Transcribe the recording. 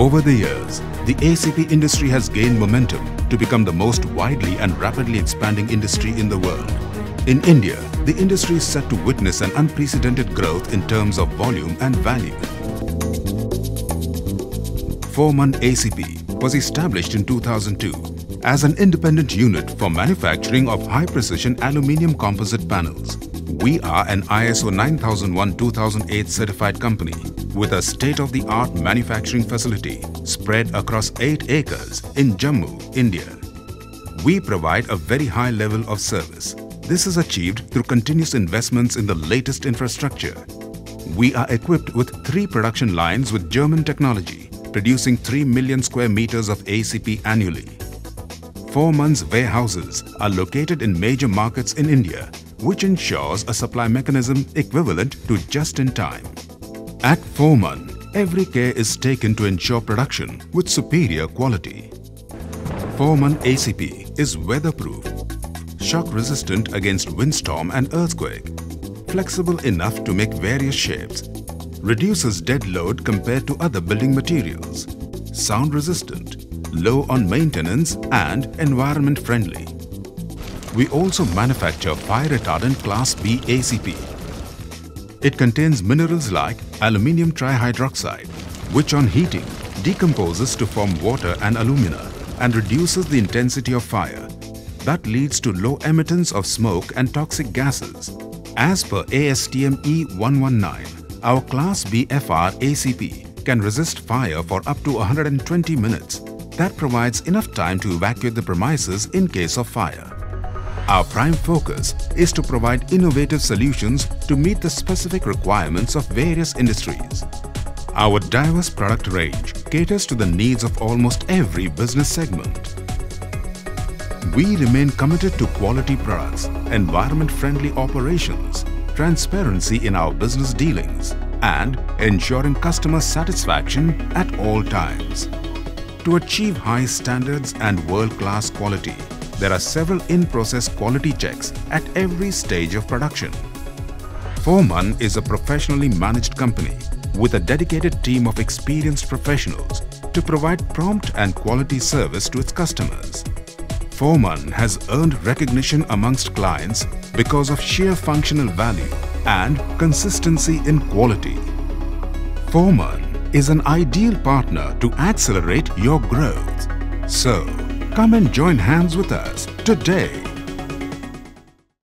Over the years, the ACP industry has gained momentum to become the most widely and rapidly expanding industry in the world. In India, the industry is set to witness an unprecedented growth in terms of volume and value. 4Mann ACP was established in 2002 as an independent unit for manufacturing of high-precision aluminium composite panels. We are an ISO 9001-2008 certified company with a state-of-the-art manufacturing facility spread across 8 acres in Jammu, India. We provide a very high level of service. This is achieved through continuous investments in the latest infrastructure. We are equipped with three production lines with German technology producing 3 million square meters of ACP annually. 4Mann's warehouses are located in major markets in India, which ensures a supply mechanism equivalent to just-in-time. At 4Mann, every care is taken to ensure production with superior quality. 4Mann ACP is weatherproof, shock-resistant against windstorm and earthquake, flexible enough to make various shapes, reduces dead load compared to other building materials, sound resistant, low on maintenance and environment friendly. We also manufacture fire retardant class B ACP. It contains minerals like aluminium trihydroxide, which on heating decomposes to form water and alumina and reduces the intensity of fire. That leads to low emittance of smoke and toxic gases. As per ASTM E119, our Class B FR ACP can resist fire for up to 120 minutes. That provides enough time to evacuate the premises in case of fire. Our prime focus is to provide innovative solutions to meet the specific requirements of various industries. Our diverse product range caters to the needs of almost every business segment. We remain committed to quality products, environment-friendly operations, transparency in our business dealings and ensuring customer satisfaction at all times. To achieve high standards and world-class quality, there are several in-process quality checks at every stage of production. 4Mann is a professionally managed company with a dedicated team of experienced professionals to provide prompt and quality service to its customers. 4Mann has earned recognition amongst clients because of sheer functional value and consistency in quality. 4Mann is an ideal partner to accelerate your growth. So, come and join hands with us today.